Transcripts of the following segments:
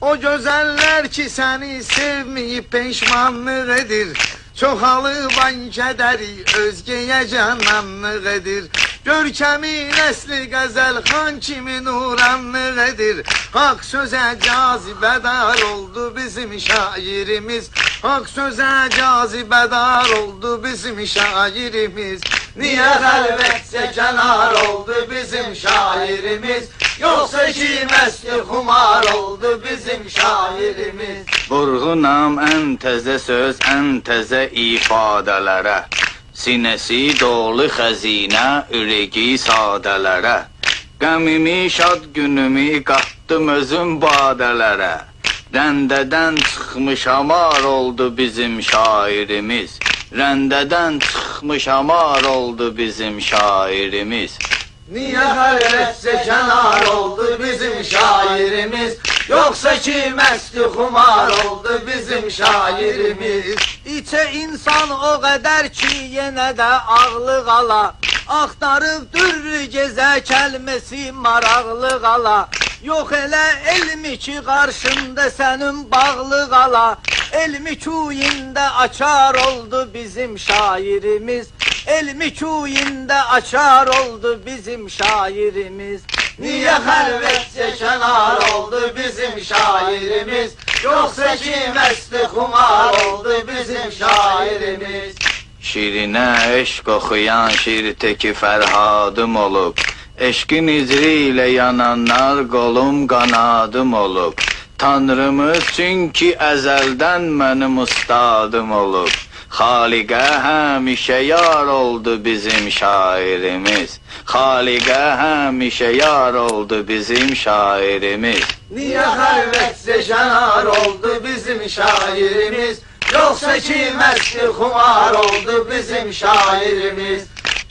O güzeller ki seni sevmeyip peşmanlık edir. Çoxalıb an kədəri özgəyə cananlıq edir. Görkəmi nəsli qəzəl xan kimi nuranlıq edir. Haqq sözə cazibədar oldu bizim şairimiz. Haqq sözə cazibədar oldu bizim şairimiz Niyə xəlvətcə kənar oldu bizim şairimiz Yoksa ki məsti xumar oldu bizim şairimiz Vurğunam ən təzə söz, ən təzə ifadələrə. Sinəsi dolu xəzinə, ürəyi sadələrə. Qəmimi şad günümü qatdım özüm badələrə. Rəndədən çıxmış amar oldu bizim şairimiz. Rəndədən çıxmış amar oldu bizim şairimiz. Niye xəlvətcə kənar oldu bizim şairimiz Yoksa ki məsti xumar oldu bizim şairimiz İçə insan o qədər ki, yenə də ağlı qala. Axtarıb dürrü gezə kəlməsi maraqlı qala. Yox elə elmi ki, qarşında sənin bağlı qala. Elmi kuyində açar oldu bizim şairimiz. Elmi kuyində açar oldu bizim şairimiz. Niye xəlvətcə kənar oldu bizim şairimiz Yoksa ki məsti xumar oldu bizim şairimiz Şirinə eşq oxuyan şirteki Fərhadım olub. Eşqin icri ilə yananlar qolum qanadım olub. Tanrımız çünki əzəldən mənim ustadım olub. Xaliqə həmişə yar oldu bizim şairimiz. Xaliqə həmişə yar oldu bizim şairimiz. Niye xəlvətcə kənar oldu bizim şairimiz Yoksa ki məsti xumar oldu bizim şairimiz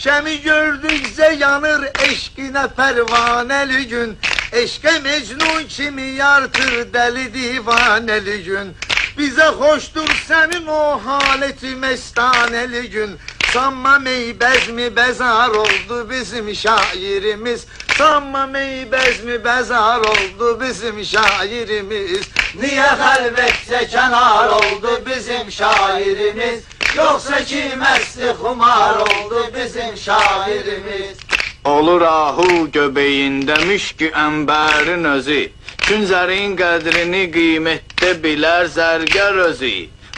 Şəmi gördükcə yanır eşqinə pərvanəli gün Eşqə mecnun kimi yartır dəli divanəli gün. Bizə xoşdur sənin o haləti məstanəli gün. Sanma meybəz mi bəzar oldu bizim şairimiz. Sanma meybəz mi bəzar oldu bizim şairimiz. Niyə xəlvətcə kənar oldu bizim şairimiz? Yoksa ki məsti xumar oldu bizim şairimiz Olur ahu göbeyində müşkü əmbərin özü. Künzərin qədrini qiymətdə bilər zərgər özü.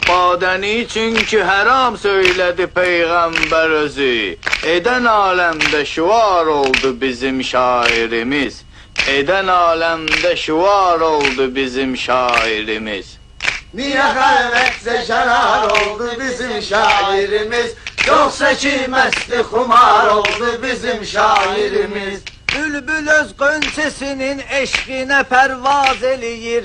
Badəni çünki haram söylədi peyğəmbər özü. Edən aləmdə şüvar oldu bizim şairimiz. Edən aləmdə şüvar oldu bizim şairimiz. Niye xəlvətcə kənar oldu bizim şairimiz Yoksa ki məsti xumar oldu bizim şairimiz Bülbül öz qönçəsinin eşqinə pərvaz eləyir.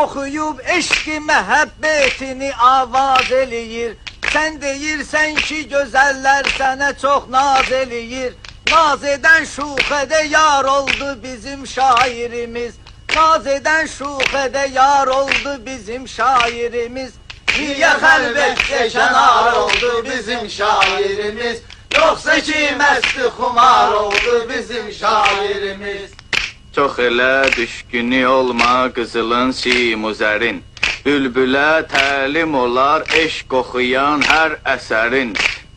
Oxuyub eşqi məhəbbətini avaz eləyir. Sən deyirsən ki, gözəllər sənə çox naz eləyir. Naz edən şuxədə yar oldu bizim şairimiz. Naz edən şuxədə yar oldu bizim şairimiz. Niye xəlvətcə kənar oldu bizim şairimiz Yoksa ki məsti xumar oldu bizim şairimiz Çox elə düşkünü olma qızılın simuzərin. Bülbülə təlim olar eşq oxuyan hər əsərin.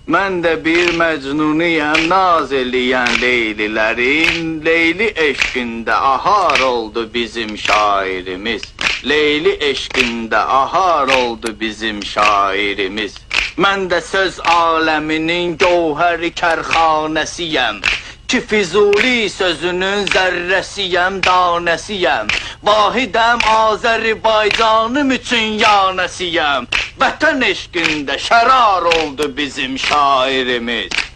Mən də bir məcnuniyəm naz eləyən leylilərin. Leyli eşqində ahar oldu bizim şairimiz. Leyli eşqində ahar oldu bizim şairimiz. Mən də söz aləminin gövhəri kərxanəsiyəm. Ki Füzuli sözünün zərrəsiyəm, danəsiyəm. Vahidəm Azərbaycanım üçün yanəsiyəm. Vətən eşqində şərar oldu bizim şairimiz.